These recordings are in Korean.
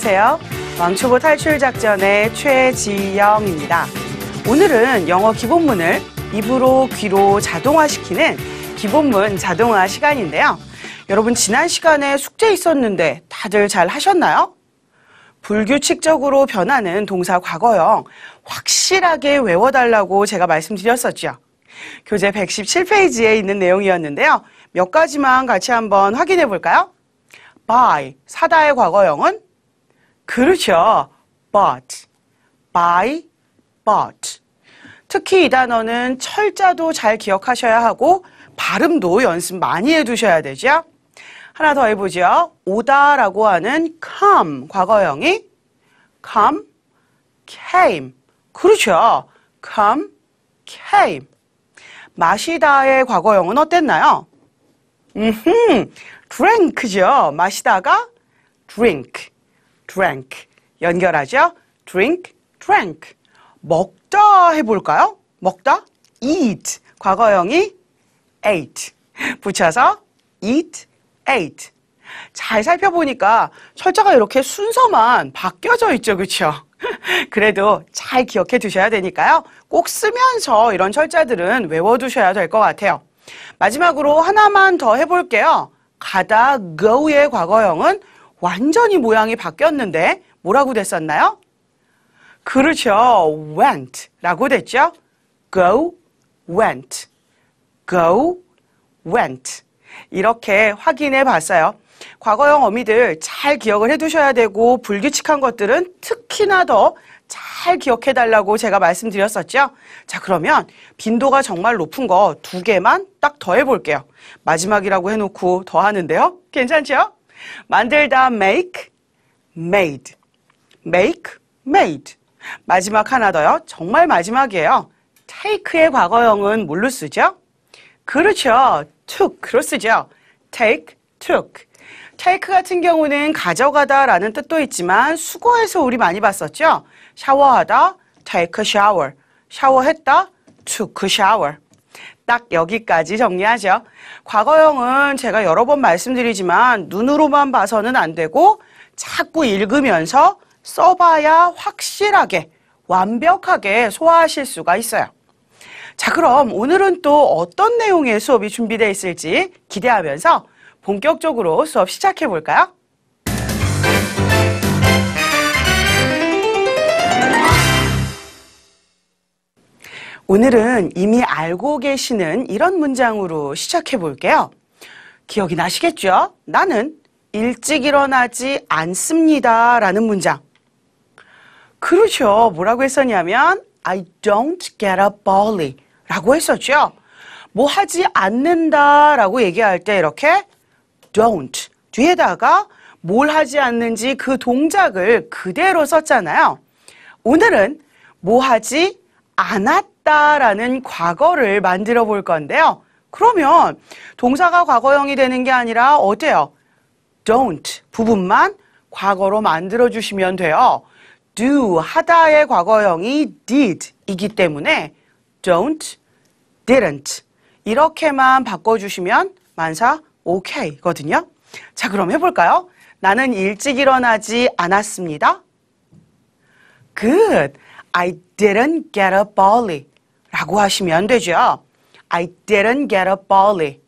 안녕하세요. 왕초보 탈출 작전의 최지영입니다. 오늘은 영어 기본문을 입으로 귀로 자동화시키는 기본문 자동화 시간인데요. 여러분 지난 시간에 숙제 있었는데 다들 잘 하셨나요? 불규칙적으로 변하는 동사 과거형 확실하게 외워달라고 제가 말씀드렸었죠. 교재 117페이지에 있는 내용이었는데요. 몇 가지만 같이 한번 확인해 볼까요? buy, 사다의 과거형은 그렇죠. bought, buy, bought. 특히 이 단어는 철자도 잘 기억하셔야 하고 발음도 연습 많이 해두셔야 되죠. 하나 더 해보죠. 오다라고 하는 come 과거형이 come, came. 그렇죠. come, came. 마시다의 과거형은 어땠나요? 음흠, drink죠. 마시다가 drink, drank. 연결하죠. drink, drank. 먹다 해볼까요? 먹다? eat. 과거형이 ate. 붙여서 eat, ate. 잘 살펴보니까 철자가 이렇게 순서만 바뀌어져 있죠. 그렇죠? 그래도 잘 기억해 두셔야 되니까요. 꼭 쓰면서 이런 철자들은 외워두셔야 될 것 같아요. 마지막으로 하나만 더 해볼게요. 가다, go의 과거형은 완전히 모양이 바뀌었는데 뭐라고 됐었나요? 그렇죠. went라고 됐죠. go, went. go, went. 이렇게 확인해 봤어요. 과거형 어미들 잘 기억을 해 두셔야 되고 불규칙한 것들은 특히나 더 잘 기억해 달라고 제가 말씀드렸었죠. 자, 그러면 빈도가 정말 높은 거 두 개만 딱 더 해 볼게요. 마지막이라고 해놓고 더 하는데요. 괜찮죠? 만들다 make, made. make, made. 마지막 하나 더요. 정말 마지막이에요. take의 과거형은 뭘로 쓰죠? 그렇죠. took로 쓰죠. take, took. take 같은 경우는 가져가다 라는 뜻도 있지만 수거해서 우리 많이 봤었죠. 샤워하다, take a shower. 샤워했다, took a shower. 딱 여기까지 정리하죠. 과거형은 제가 여러 번 말씀드리지만 눈으로만 봐서는 안 되고 자꾸 읽으면서 써봐야 확실하게 완벽하게 소화하실 수가 있어요. 자, 그럼 오늘은 또 어떤 내용의 수업이 준비되어 있을지 기대하면서 본격적으로 수업 시작해 볼까요? 오늘은 이미 알고 계시는 이런 문장으로 시작해 볼게요. 기억이 나시겠죠? 나는 일찍 일어나지 않습니다. 라는 문장. 그렇죠. 뭐라고 했었냐면 I don't get up early 라고 했었죠. 뭐 하지 않는다 라고 얘기할 때 이렇게 don't 뒤에다가 뭘 하지 않는지 그 동작을 그대로 썼잖아요. 오늘은 뭐 하지 않았다 라는 과거를 만들어 볼 건데요. 그러면 동사가 과거형이 되는 게 아니라 어때요? don't 부분만 과거로 만들어 주시면 돼요. do 하다의 과거형이 did 이기 때문에 don't, didn't 이렇게만 바꿔주시면 만사 OK거든요. 자, 그럼 해볼까요? 나는 일찍 일어나지 않았습니다. Good. I didn't get up early. 라고 하시면 되죠. I didn't get up early.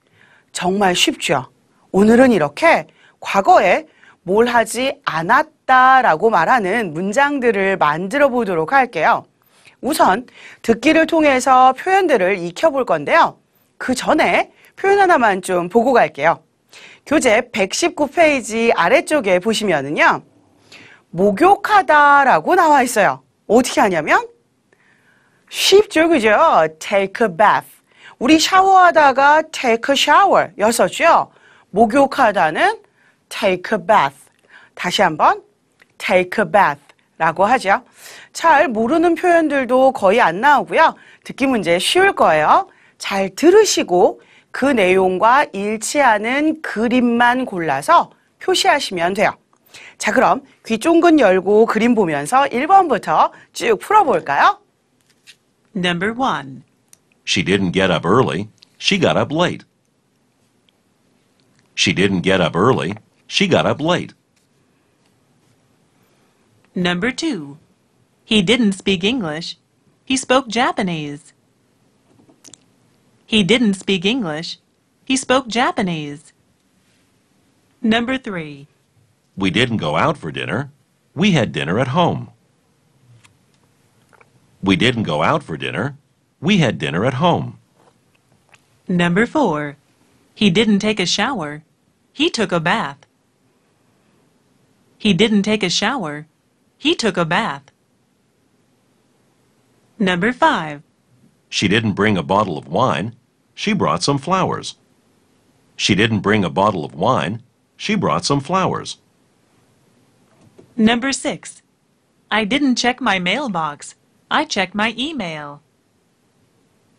정말 쉽죠. 오늘은 이렇게 과거에 뭘 하지 않았다 라고 말하는 문장들을 만들어 보도록 할게요. 우선 듣기를 통해서 표현들을 익혀볼 건데요. 그 전에 표현 하나만 좀 보고 갈게요. 교재 119페이지 아래쪽에 보시면은요. 목욕하다 라고 나와 있어요. 어떻게 하냐면 쉽죠, 그죠? take a bath. 우리 샤워하다가 take a shower 였었죠. 목욕하다는 take a bath. 다시 한번 take a bath 라고 하죠. 잘 모르는 표현들도 거의 안 나오고요. 듣기 문제 쉬울 거예요. 잘 들으시고 그 내용과 일치하는 그림만 골라서 표시하시면 돼요. 자, 그럼 귀 쫑긋 열고 그림 보면서 1번부터 쭉 풀어볼까요? Number one. She didn't get up early. She got up late. She didn't get up early. She got up late. Number 2. He didn't speak English. He spoke Japanese. He didn't speak English. He spoke Japanese. Number 3. We didn't go out for dinner. We had dinner at home. We didn't go out for dinner. We had dinner at home. Number 4. He didn't take a shower. He took a bath. He didn't take a shower. He took a bath. Number 5. She didn't bring a bottle of wine. She brought some flowers. She didn't bring a bottle of wine. She brought some flowers. Number 6. I didn't check my mailbox. I checked my email.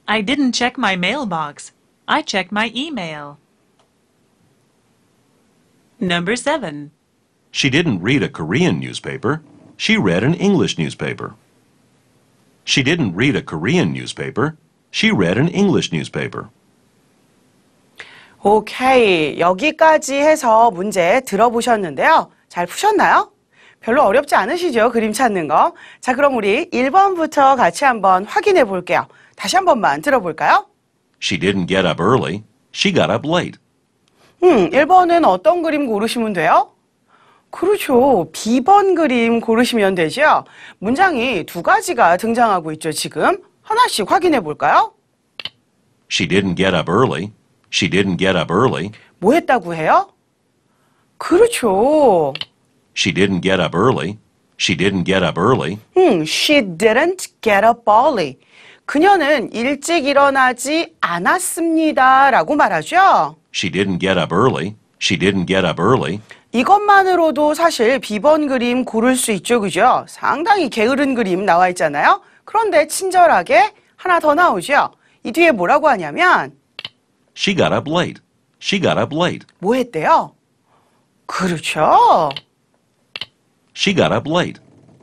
I didn't check my mailbox. I checked my email. Number 7. She didn't read a Korean newspaper. She read an English newspaper. She didn't read a Korean newspaper. She read an English newspaper. 오케이. 여기까지 해서 문제 들어보셨는데요. 잘 푸셨나요? 별로 어렵지 않으시죠? 그림 찾는 거. 자, 그럼 우리 1번부터 같이 한번 확인해 볼게요. 다시 한 번만 들어볼까요? She didn't get up early. She got up late. 음, 1번은 어떤 그림 고르시면 돼요? 그렇죠. B번 그림 고르시면 되죠. 문장이 두 가지가 등장하고 있죠, 지금. 하나씩 확인해 볼까요? She didn't get up early. She didn't get up early. 뭐 했다고 해요? 그렇죠. She didn't get up early. She didn't get up early. 음, she didn't get up early. 그녀는 일찍 일어나지 않았습니다. 라고 말하죠. She didn't get up early. She didn't get up early. 이것만으로도 사실 비번 그림 고를 수 있죠. 그죠? 상당히 게으른 그림 나와 있잖아요. 그런데 친절하게 하나 더 나오죠. 이 뒤에 뭐라고 하냐면 She got up late. She got up late. 뭐 했대요? 그렇죠. She got up late.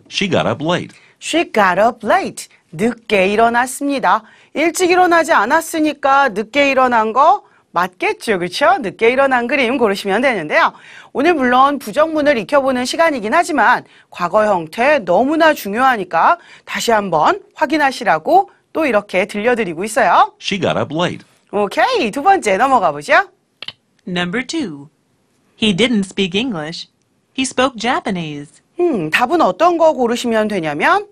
She got up late. She got up late. 늦게 일어났습니다. 일찍 일어나지 않았으니까 늦게 일어난 거 맞겠죠. 그렇죠? 늦게 일어난 그림 고르시면 되는데요. 오늘 물론 부정문을 익혀보는 시간이긴 하지만 과거 형태 너무나 중요하니까 다시 한번 확인하시라고 또 이렇게 들려드리고 있어요. She got up late. 오케이. 두 번째 넘어가 보죠. Number 2. He didn't speak English. He spoke Japanese. 음, 답은 어떤 거 고르시면 되냐면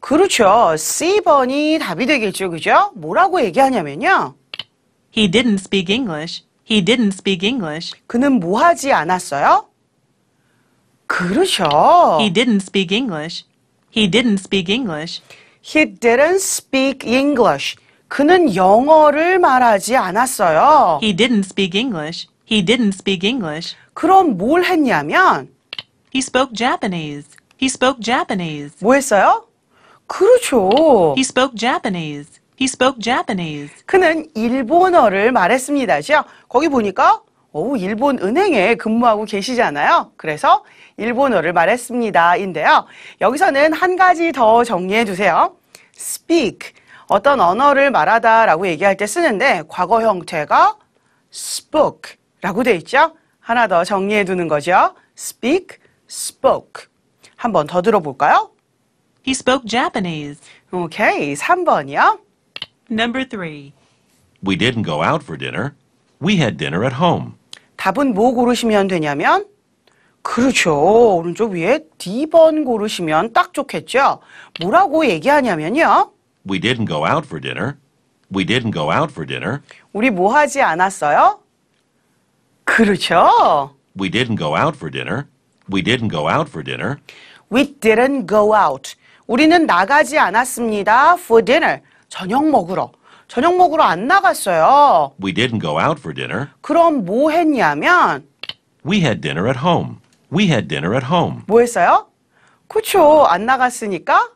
그렇죠. C번이 답이 되겠죠. 그죠? 뭐라고 얘기하냐면요. He didn't speak English. He didn't speak English. 그는 뭐 하지 않았어요? 그렇죠. He didn't speak English. He didn't speak English. He didn't speak English. 그는 영어를 말하지 않았어요. He didn't speak English. He didn't speak English. 그럼 뭘 했냐면 He spoke Japanese. He spoke Japanese. 뭐 했어요? 그렇죠. He spoke Japanese. He spoke Japanese. 그는 일본어를 말했습니다죠. 거기 보니까 오, 일본 은행에 근무하고 계시잖아요. 그래서 일본어를 말했습니다인데요. 여기서는 한 가지 더 정리해 두세요. speak 어떤 언어를 말하다라고 얘기할 때 쓰는데 과거 형태가 spoke라고 돼 있죠. 하나 더 정리해 두는 거죠. speak, spoke. 한 번 더 들어볼까요? He spoke Japanese. 오케이, 3번이요. Number 3. We didn't go out for dinner. We had dinner at home. 답은 뭐 고르시면 되냐면 그렇죠. 오른쪽 위에 D번 고르시면 딱 좋겠죠. 뭐라고 얘기하냐면요. We didn't go out for dinner. We didn't go out for dinner. 우리 뭐 하지 않았어요? 그렇죠. We didn't go out for dinner. We didn't go out for dinner. We didn't go out. 우리는 나가지 않았습니다. For dinner. 저녁 먹으러. 저녁 먹으러 안 나갔어요. We didn't go out for dinner. 그럼 뭐 했냐면 We had dinner at home. We had dinner at home. 뭐 했어요? 그쵸. 안 나갔으니까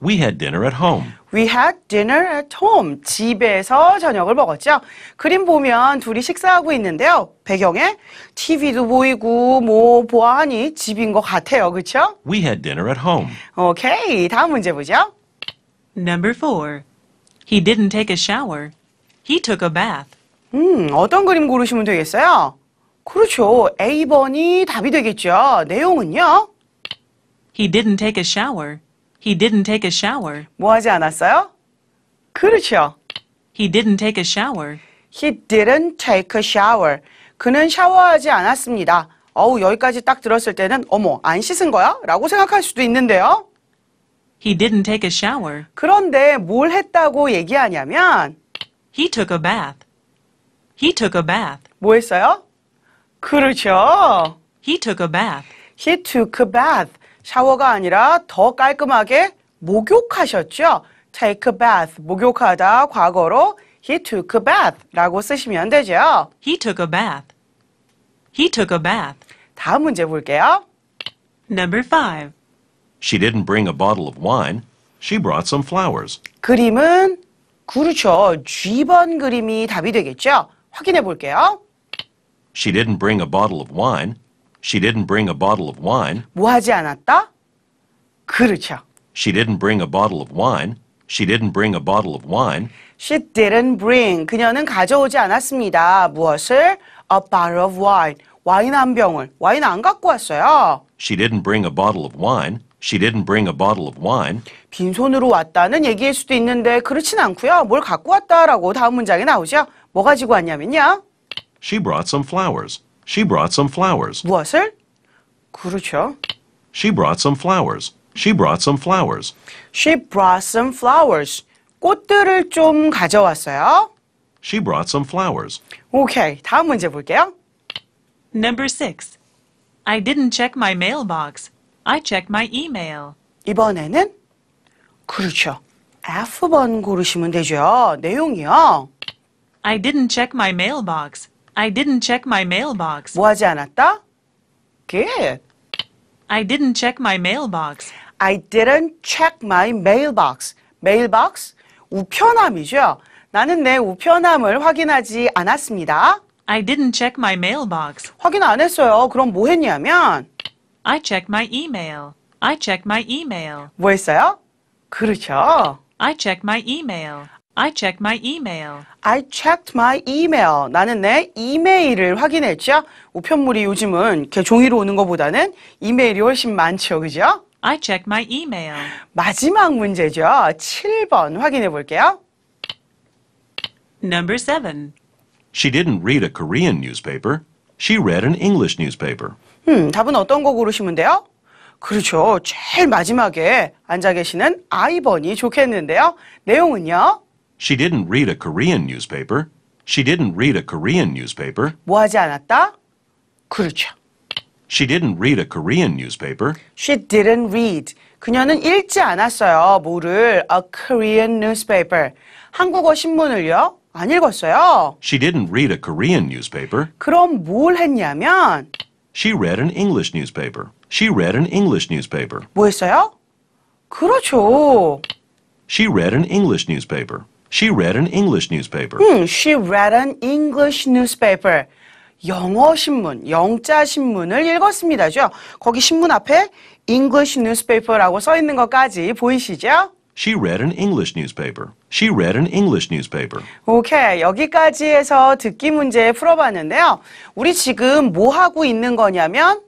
We had dinner at home. We had dinner at home. 집에서 저녁을 먹었죠. 그림 보면 둘이 식사하고 있는데요. 배경에 TV도 보이고 뭐 보아하니 집인 것 같아요. 그쵸? We had dinner at home. 오케이. 다음 문제 보죠. Number 4. He didn't take a shower. He took a bath. 음, 어떤 그림 고르시면 되겠어요? 그렇죠. A번이 답이 되겠죠. 내용은요. He didn't take a shower. He didn't take a shower. 뭐 하지 않았어요? 그렇죠. He didn't take a shower. He didn't take a shower. 그는 샤워하지 않았습니다. 어우, 여기까지 딱 들었을 때는 어머, 안 씻은 거야? 라고 생각할 수도 있는데요. He didn't take a shower. 그런데 뭘 했다고 얘기하냐면 He took a bath. He took a bath. 뭐 했어요? 그렇죠. He took a bath. He took a bath. 샤워가 아니라 더 깔끔하게 목욕하셨죠. take a bath. 목욕하다 과거로 he took a bath 라고 쓰시면 되죠. He took a bath. He took a bath. 다음 문제 볼게요. Number five. She didn't bring a bottle of wine. She brought some flowers. 그림은 그렇죠. G번 그림이 답이 되겠죠. 확인해 볼게요. She didn't bring a bottle of wine. She didn't bring a bottle of wine. 뭐 하지 않았다? 그렇죠. She didn't bring a bottle of wine. She didn't bring a bottle of wine. She didn't bring. 그녀는 가져오지 않았습니다. 무엇을? A bottle of wine. 와인 한 병을. 와인 안 갖고 왔어요. She didn't bring a bottle of wine. She didn't bring a bottle of wine. 빈손으로 왔다는 얘기일 수도 있는데 그렇진 않고요. 뭘 갖고 왔다라고 다음 문장에 나오죠. 뭐 가지고 왔냐면요. She brought some flowers. She brought some flowers. 무엇을? 그렇죠. She brought some flowers. She brought some flowers. She brought some flowers. 꽃들을 좀 가져왔어요. She brought some flowers. 오케이. 다음 문제 볼게요. Number six. I didn't check my mailbox. I checked my email. 이번에는 그렇죠. F번 고르시면 되죠. 내용이요. I didn't check my mailbox. I didn't check my mailbox. 뭐 하지 않았다? Good. I didn't check my mailbox. I didn't check my mailbox. mailbox? 우편함이죠. 나는 내 우편함을 확인하지 않았습니다. I didn't check my mailbox. 확인 안 했어요. 그럼 뭐 했냐면 I checked my email. I checked my email. 뭐 했어요? 그렇죠. I checked my email. I checked my email. I checked my email. 나는 내 이메일을 확인했죠. 우편물이 요즘은 이렇게 종이로 오는 것보다는 이메일이 훨씬 많죠. 그죠? I checked my email. 마지막 문제죠. 7번 확인해 볼게요. Number seven. She didn't read a Korean newspaper. She read an English newspaper. 음, 답은 어떤 거 고르시면 돼요? 그렇죠. 제일 마지막에 앉아 계시는 I번이 좋겠는데요. 내용은요. She didn't read a Korean newspaper. She didn't read a Korean newspaper. 뭐 하지 않았다? 그렇죠. She didn't read a Korean newspaper. She didn't read. 그녀는 읽지 않았어요. 뭐를? A Korean newspaper. 한국어 신문을요? 안 읽었어요. She didn't read a Korean newspaper. 그럼 뭘 했냐면 She read an English newspaper. She read an English newspaper. 뭐 했어요? 그렇죠. She read an English newspaper. She read an English newspaper. 음, she read an English newspaper. 영어 신문, 영자 신문을 읽었습니다죠. 거기 신문 앞에 English newspaper라고 써 있는 것까지 보이시죠? She read an English newspaper. She read an English newspaper. 오케이. 여기까지 해서 듣기 문제 풀어봤는데요. 우리 지금 뭐 하고 있는 거냐면,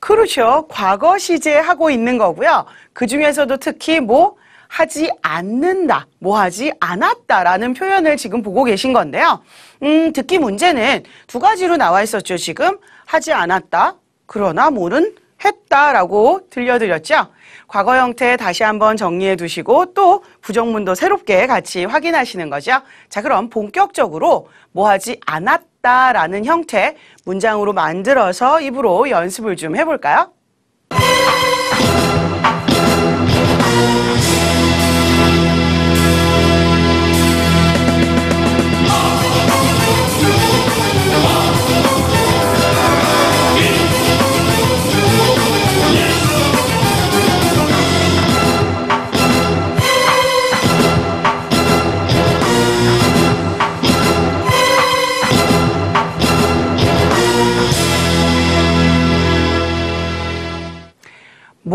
그렇죠. 과거 시제 하고 있는 거고요. 그 중에서도 특히 뭐 하지 않는다, 뭐 하지 않았다라는 표현을 지금 보고 계신 건데요. 음, 듣기 문제는 두 가지로 나와 있었죠. 지금 하지 않았다, 그러나 뭐는 했다라고 들려드렸죠. 과거 형태 다시 한번 정리해 두시고 또 부정문도 새롭게 같이 확인하시는 거죠. 자, 그럼 본격적으로 뭐 하지 않았다라는 형태 문장으로 만들어서 입으로 연습을 좀 해볼까요?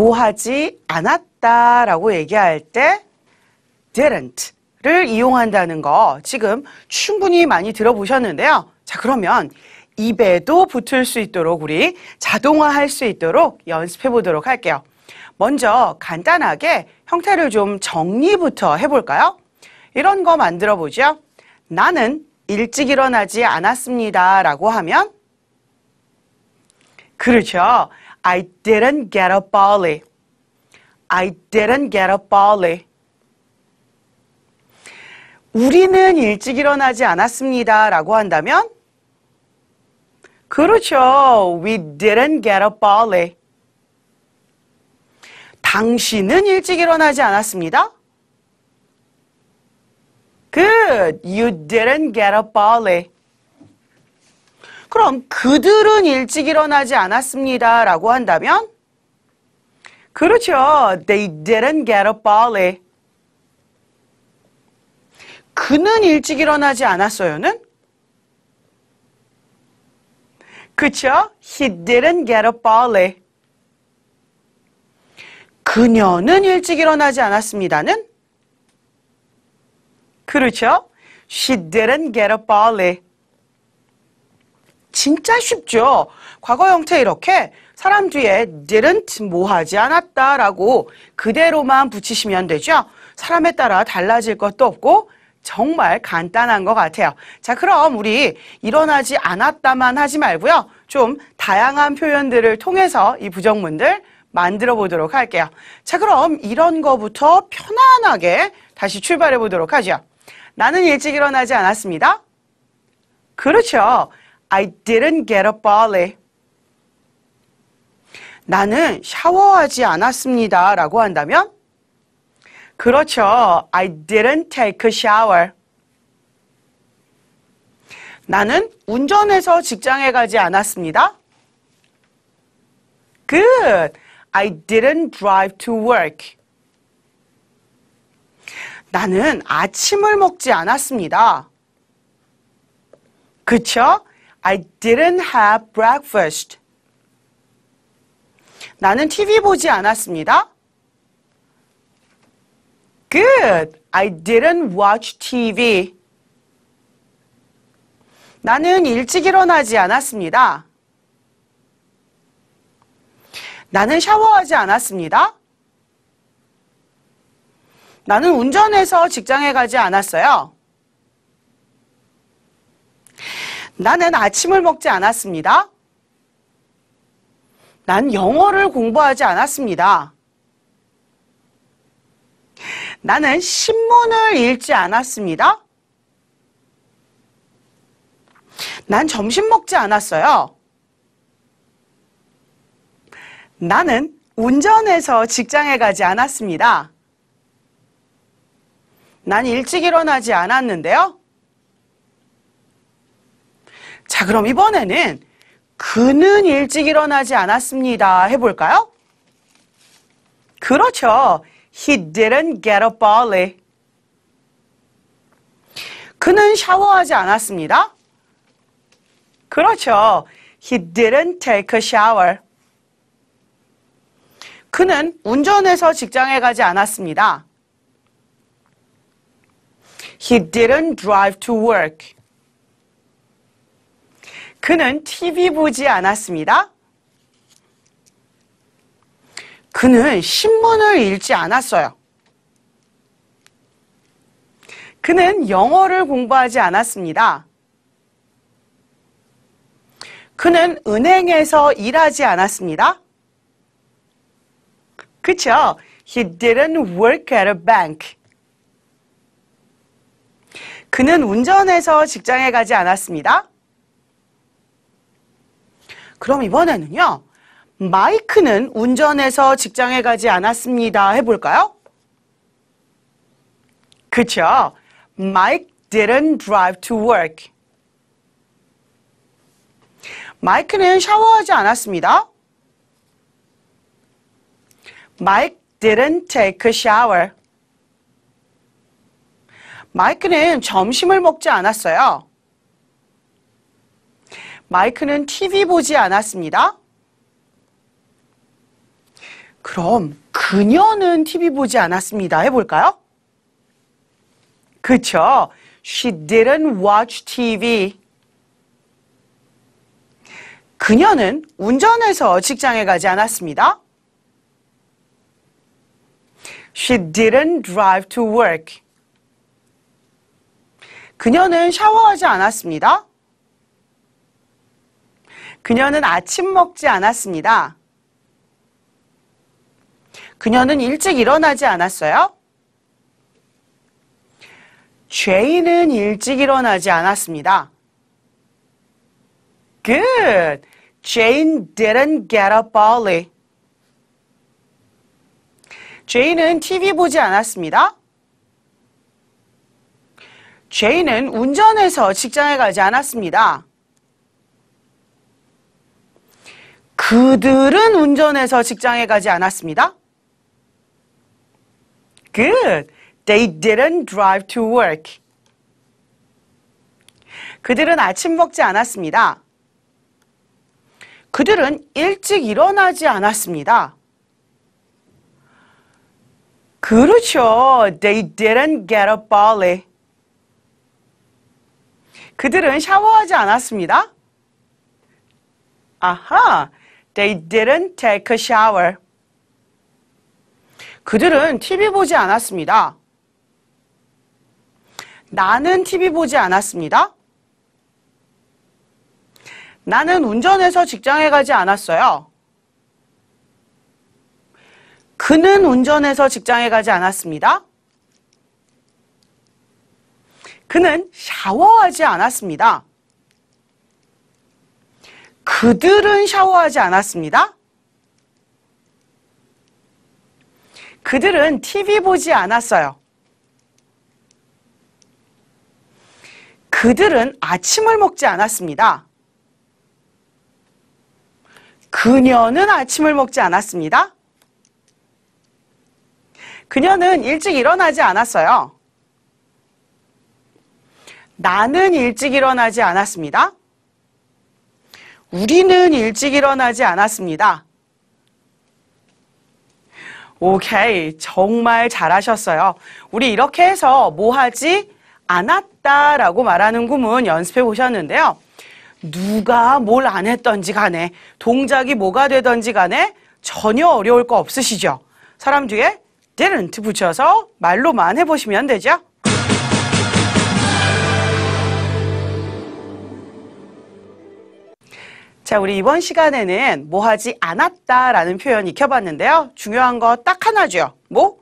뭐 하지 않았다 라고 얘기할 때 didn't를 이용한다는 거 지금 충분히 많이 들어보셨는데요. 자, 그러면 입에도 붙을 수 있도록 우리 자동화할 수 있도록 연습해 보도록 할게요. 먼저 간단하게 형태를 좀 정리부터 해볼까요? 이런 거 만들어 보죠. 나는 일찍 일어나지 않았습니다. 라고 하면 그렇죠. I didn't get up early. I didn't get up early. 우리는 일찍 일어나지 않았습니다. 라고 한다면 그렇죠. We didn't get up early. 당신은 일찍 일어나지 않았습니다. Good. You didn't get up early. 그럼 그들은 일찍 일어나지 않았습니다. 라고 한다면 그렇죠. They didn't get up early. 그는 일찍 일어나지 않았어요는? 그쵸? He didn't get up early. 그녀는 일찍 일어나지 않았습니다는? 그렇죠? She didn't get up early. 진짜 쉽죠? 과거 형태 이렇게 사람 뒤에 didn't 뭐 하지 않았다라고 그대로만 붙이시면 되죠? 사람에 따라 달라질 것도 없고 정말 간단한 것 같아요. 자, 그럼 우리 일어나지 않았다만 하지 말고요. 좀 다양한 표현들을 통해서 이 부정문들 만들어 보도록 할게요. 자, 그럼 이런 거부터 편안하게 다시 출발해 보도록 하죠. 나는 일찍 일어나지 않았습니다. 그렇죠. I didn't get up early. 나는 샤워하지 않았습니다. 라고 한다면 그렇죠. I didn't take a shower. 나는 운전해서 직장에 가지 않았습니다. Good. I didn't drive to work. 나는 아침을 먹지 않았습니다. 그쵸? I didn't have breakfast. 나는 TV 보지 않았습니다. Good. I didn't watch TV. 나는 일찍 일어나지 않았습니다. 나는 샤워하지 않았습니다. 나는 운전해서 직장에 가지 않았어요. 나는 아침을 먹지 않았습니다. 난 영어를 공부하지 않았습니다. 나는 신문을 읽지 않았습니다. 난 점심 먹지 않았어요. 나는 운전해서 직장에 가지 않았습니다. 난 일찍 일어나지 않았는데요. 자, 그럼 이번에는 그는 일찍 일어나지 않았습니다. 해볼까요? 그렇죠. He didn't get up early. 그는 샤워하지 않았습니다. 그렇죠. He didn't take a shower. 그는 운전해서 직장에 가지 않았습니다. He didn't drive to work. 그는 TV 보지 않았습니다. 그는 신문을 읽지 않았어요. 그는 영어를 공부하지 않았습니다. 그는 은행에서 일하지 않았습니다. 그쵸? He didn't work at a bank. 그는 운전해서 직장에 가지 않았습니다. 그럼 이번에는요. 마이크는 운전해서 직장에 가지 않았습니다. 해볼까요? 그쵸? Mike didn't drive to work. 마이크는 샤워하지 않았습니다. Mike didn't take a shower. 마이크는 점심을 먹지 않았어요. 마이크는 TV 보지 않았습니다. 그럼 그녀는 TV 보지 않았습니다. 해볼까요? 그쵸? She didn't watch TV. 그녀는 운전해서 직장에 가지 않았습니다. She didn't drive to work. 그녀는 샤워하지 않았습니다. 그녀는 아침 먹지 않았습니다. 그녀는 일찍 일어나지 않았어요. 제이는 일찍 일어나지 않았습니다. Good. Jane didn't get up early. 제이는 TV 보지 않았습니다. 제이는 운전해서 직장에 가지 않았습니다. 그들은 운전해서 직장에 가지 않았습니다. Good. They didn't drive to work. 그들은 아침 먹지 않았습니다. 그들은 일찍 일어나지 않았습니다. 그렇죠. They didn't get up early. 그들은 샤워하지 않았습니다. 아하. They didn't take a shower. 그들은 TV 보지 않았습니다. 나는 TV 보지 않았습니다. 나는 운전해서 직장에 가지 않았어요. 그는 운전해서 직장에 가지 않았습니다. 그는 샤워하지 않았습니다. 그들은 샤워하지 않았습니다. 그들은 TV 보지 않았어요. 그들은 아침을 먹지 않았습니다. 그녀는 아침을 먹지 않았습니다. 그녀는 일찍 일어나지 않았어요. 나는 일찍 일어나지 않았습니다. 우리는 일찍 일어나지 않았습니다. 오케이. 정말 잘하셨어요. 우리 이렇게 해서 뭐 하지 않았다 라고 말하는 구문 연습해 보셨는데요. 누가 뭘 안 했던지 간에 동작이 뭐가 되던지 간에 전혀 어려울 거 없으시죠? 사람 뒤에 didn't 붙여서 말로만 해보시면 되죠? 자, 우리 이번 시간에는 뭐 하지 않았다라는 표현 익혀봤는데요. 중요한 거 딱 하나죠. 뭐?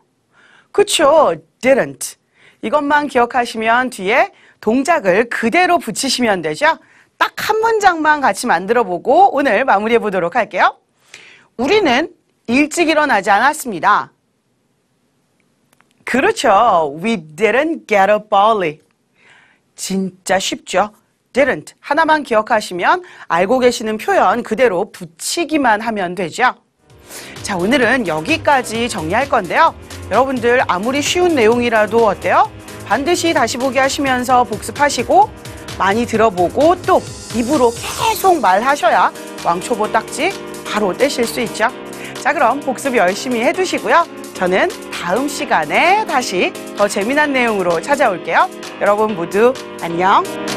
그쵸. didn't. 이것만 기억하시면 뒤에 동작을 그대로 붙이시면 되죠. 딱 한 문장만 같이 만들어 보고 오늘 마무리해 보도록 할게요. 우리는 일찍 일어나지 않았습니다. 그렇죠. We didn't get up early. 진짜 쉽죠? Didn't. 하나만 기억하시면 알고 계시는 표현 그대로 붙이기만 하면 되죠. 자, 오늘은 여기까지 정리할 건데요. 여러분들 아무리 쉬운 내용이라도 어때요? 반드시 다시 보기 하시면서 복습하시고 많이 들어보고 또 입으로 계속 말하셔야 왕초보 딱지 바로 떼실 수 있죠. 자, 그럼 복습 열심히 해두시고요. 저는 다음 시간에 다시 더 재미난 내용으로 찾아올게요. 여러분 모두 안녕.